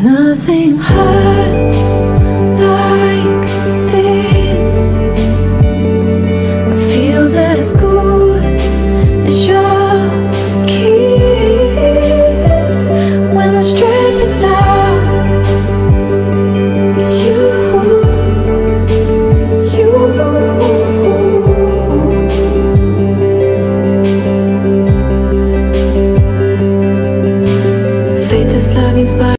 Nothing hurts like this. It feels as good as your kiss. When I strip it down, it's you, you. Faith is love inspired.